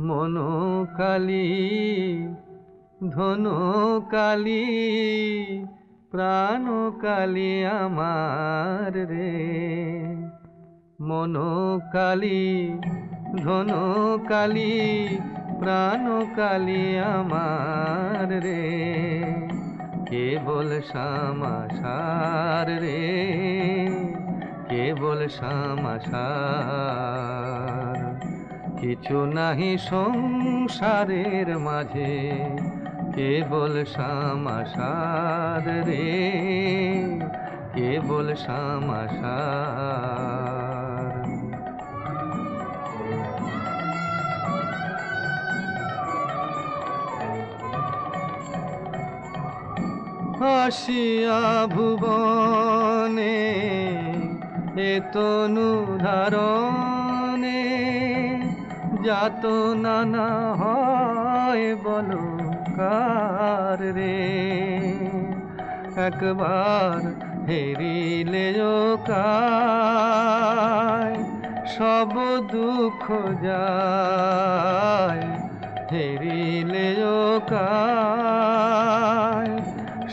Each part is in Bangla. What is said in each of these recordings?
মনোকালী, ধনুকালী, প্রাণকালী আমার রে। মনোকালী, ধনুকালী, প্রাণকালী আমার রে। কেবল শ্যামাসার রে, কেবল শ্যামাসার। কিছু নাহি সংসারের মাঝে কেবল শ্যামাসার রে কেবল শ্যামাসার আসিয়া ভুবনে এ তনু ধারণে যাত নানা হয় বলো কার রে? একবার হেরিলে সব দুঃখ যায়, হেরিলে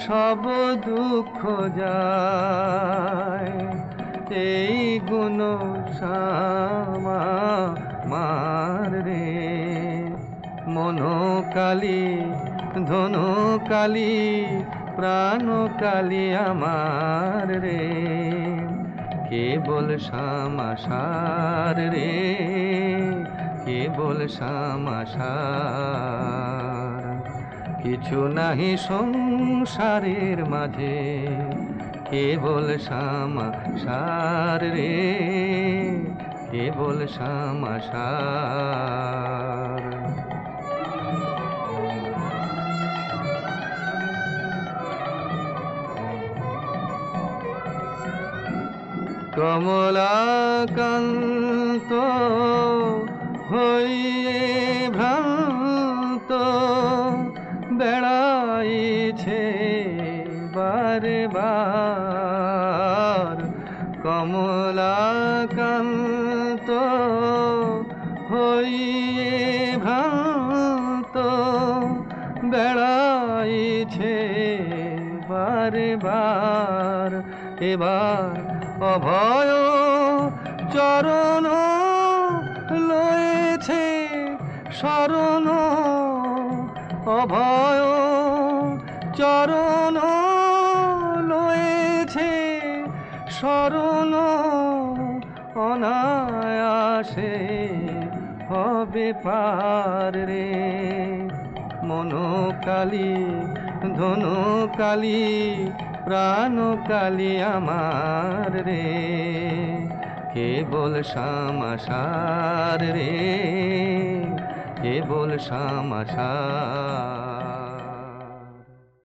সব দুঃখ যায়, এই গুণ শ্যামা মনোকালী ধনুকালী, প্রাণকালী আমার রে। কেবল শ্যামাসার রে, কেবল শ্যামাসার। কিছু নাহি সংসারের মাঝে, কেবল শ্যামাসার রে, কেবল শ্যামাসার। কমলাকান্ত হইয়ে ভ্রান্ত বেড়াইছে বারে বার কমলাকান্ত হইয়ে বারে বার এবার অভয় চরণ লয়েছে, শরণ অভয় চরণ লয়েছে, শরণ অনায়াসে হবে পার রে। মনোকালী ধনুকালী প্রাণকালী আমার রে। কেবল শ্যামাসার রে কেবল শ্যামাসার।